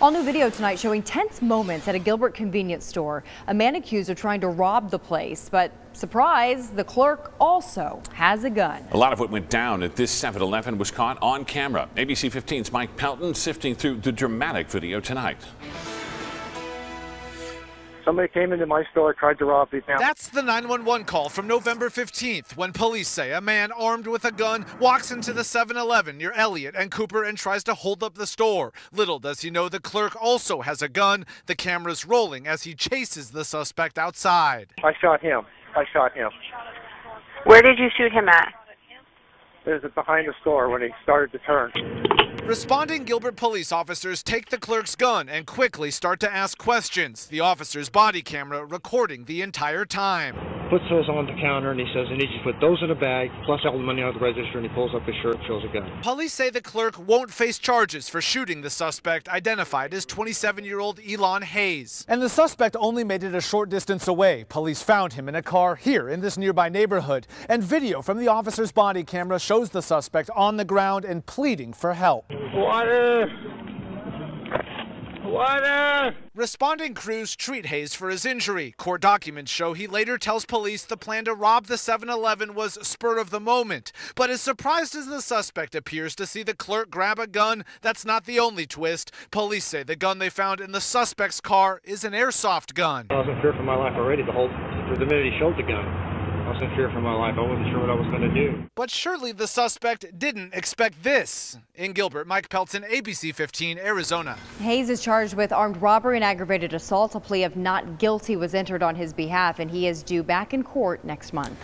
All new video tonight showing tense moments at a Gilbert convenience store. A man accused of trying to rob the place, but surprise, the clerk also has a gun. A lot of what went down at this 7-Eleven was caught on camera. ABC 15's Mike Pelton sifting through the dramatic video tonight. Somebody came into my store, tried to rob me. Now, That's the 911 call from November 15th when police say a man armed with a gun walks into the 7 Eleven near Elliott and Cooper and tries to hold up the store. Little does he know the clerk also has a gun. The camera's rolling as he chases the suspect outside. I shot him. I shot him. Where did you shoot him at? There's a behind the store when he started to turn. Responding Gilbert police officers take the clerk's gun and quickly start to ask questions. The officer's body camera recording the entire time. Puts those on the counter and he says, I need you to put those in a bag, plus all the money out of the register, and he pulls up his shirt, shows a gun. Police say the clerk won't face charges for shooting the suspect, identified as 27 year old Elon Hayes. And the suspect only made it a short distance away. Police found him in a car here in this nearby neighborhood. And video from the officer's body camera shows the suspect on the ground and pleading for help. Water! Water! Responding crews treat Hayes for his injury. Court documents show he later tells police the plan to rob the 7 Eleven was spur of the moment. But as surprised as the suspect appears to see the clerk grab a gun, that's not the only twist. Police say the gun they found in the suspect's car is an airsoft gun. I was in fear for my life already the whole, the minute he showed the gun. I was in fear for my life. I wasn't sure what I was going to do. But surely the suspect didn't expect this. In Gilbert, Mike Pelton, ABC 15, Arizona. Hayes is charged with armed robbery and aggravated assault. A plea of not guilty was entered on his behalf, and he is due back in court next month.